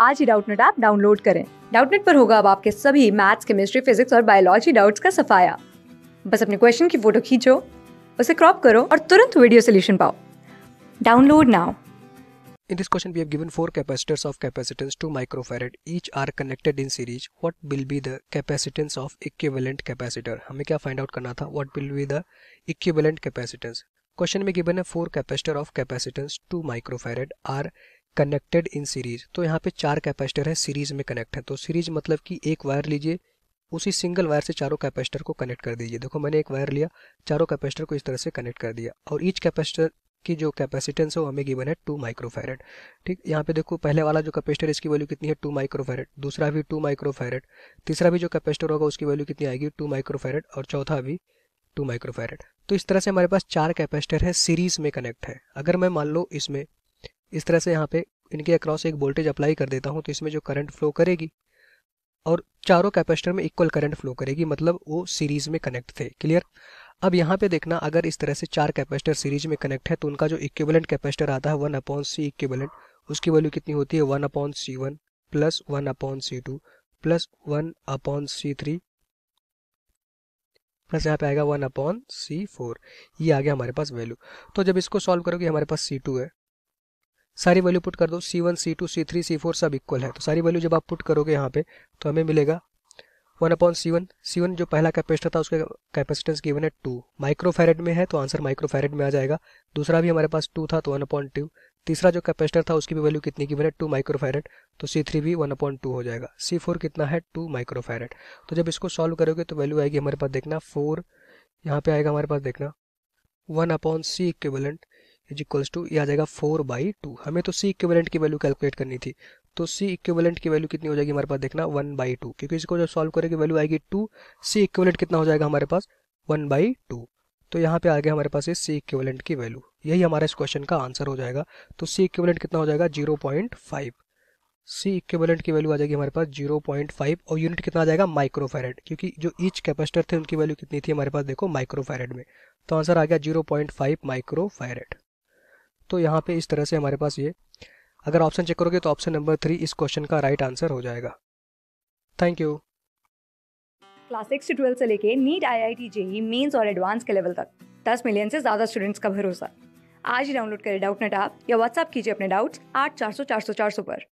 आज ही Doubtnut app download करें डाउटनेट पर होगा अब आपके सभी मैथ्स केमिस्ट्री फिजिक्स और बायोलॉजी डाउट्स का सफाया बस अपने क्वेश्चन की फ़ोटो खींचो उसे क्रॉप करो और तुरंत वीडियो सोल्यूशन पाओ download now In this question, we have given four capacitors of capacitance 2 microfarad. Each are connected in series. What will be the capacitance of equivalent capacitor? हमें क्या find out करना था? What will be the equivalent capacitance? Question में given है four capacitor of capacitance two microfarad are connected in series तो यहाँ पे चार कैपेसिटर है सीरीज़ में कनेक्ट है। तो सीरीज़ मतलब कि एक वायर लीजिए, उसी सिंगल वायर से चारों कैपेसिटर को कनेक्ट कर दीजिए। देखो, मैंने एक वायर लिया, चारों कैपेसिटर को इस तरह से कनेक्ट कर दिया। और ईच कैपेसिटर की जो कैपेसिटेंस है वो हमें गिवन है टू माइक्रोफेरेड ठीक, यहाँ पे देखो, पहले वाला जो कैपेसिटर इसकी वैल्यू कितनी है? टू माइक्रोफेरेट दूसरा भी टू माइक्रोफेरेट तीसरा भी जो कैपेसिटर होगा, उसकी वैल्यू कितनी आएगी? टू माइक्रोफेरेड और चौथा भी टू माइक्रोफेरेड तो इस तरह से हमारे पास चार कैपेसिटर है सीरीज़ में कनेक्ट है। अगर मैं मान लो इसमें इस तरह से यहाँ पे इनके अक्रॉस एक वोल्टेज अप्लाई कर देता हूँ तो इसमें जो करंट फ्लो करेगी और चारों कैपेसिटर में इक्वल करंट फ्लो करेगी मतलब वो सीरीज़ में कनेक्ट थे क्लियर अब यहाँ पे देखना, अगर इस तरह से चार कैपेसिटर सीरीज़ में कनेक्ट है तो उनका जो इक्विवेलेंट कैपेसिटर आता है वन अपॉन सी इक्विवेलेंट उसकी वैल्यू कितनी होती है? One upon C one plus one upon C two plus one upon C three plus यहाँ पे आएगा वन अपॉन सी फोर ये आ गया हमारे पास वैल्यू तो जब इसको सॉल्व करोगे, हमारे पास सी टू है सारी वैल्यू पुट कर दो। C one C two C three C four सब इक्वल है। तो सारी वैल्यू जब आप पुट करोगे यहाँ पे तो हमें मिलेगा one upon C one C one जो पहला कैपेसिटर था, उसका कैपेसिटेंस गिवन है टू माइक्रोफेरेड में है तो आंसर माइक्रोफेरेड में आ जाएगा। दूसरा भी हमारे पास टू था तो वन अपॉन टू तीसरा जो कैपेसिटर था, उसकी भी वैल्यू कितनी गिवन है? टू माइक्रोफेरेड तो सी थ्री भी वन अपॉन टू हो जाएगा। सी फोर कितना है? टू माइक्रोफेरेड तो जब इसको सॉल्व करोगे तो वैल्यू आएगी हमारे पास देखना फोर यहाँ पे आएगा हमारे पास देखना one upon C equivalent is equals to ये आ जाएगा फोर बाई टू हमें तो सी इक्विवेलेंट की वैल्यू कैलकुलेट करनी थी. तो सी इक्विवेलेंट की वैल्यू कितनी हो जाएगी हमारे पास देखना? वन बाई टू क्योंकि इसको जब सॉल्व करेंगे वैल्यू आएगी टू सी इक्वेलेंट कितना हो जाएगा हमारे पास? वन बाई टू तो यहाँ पे आ गया हमारे पास ये सी इक्विवेलेंट की वैल्यू यही हमारे इस क्वेश्चन का आंसर हो जाएगा. तो सी इक्विवेलेंट कितना हो जाएगा? Zero point five C equivalent की वैल्यू आ जाएगी हमारे पास ज़ीरो पॉइंट फाइव और यूनिट कितना आ जाएगा? माइक्रोफेरेड क्योंकि जो ईच कैपेसिटर थे, उनकी वैल्यू कितनी थी हमारे पास? देखो माइक्रोफेरेड में. तो आंसर आ गया ज़ीरो पॉइंट फाइव माइक्रोफेरेड तो यहाँ पे इस तरह से हमारे पास ये। अगर ऑप्शन चेक करोगे तो ऑप्शन नंबर थ्री इस क्वेश्चन का राइट आंसर हो जाएगा। थैंक यू क्लास सिक्स से ट्वेल्थ से लेके NEET I I T JEE mains और एडवांस के लेवल तक। दस मिलियन से ज़्यादा स्टूडेंट्स का भरोसा। आज ही डाउनलोड करें डाउट नेट आप या व्हाट्सअप कीजिए अपने डाउट्स आठ चार सौ चार सौ चार सौ पर।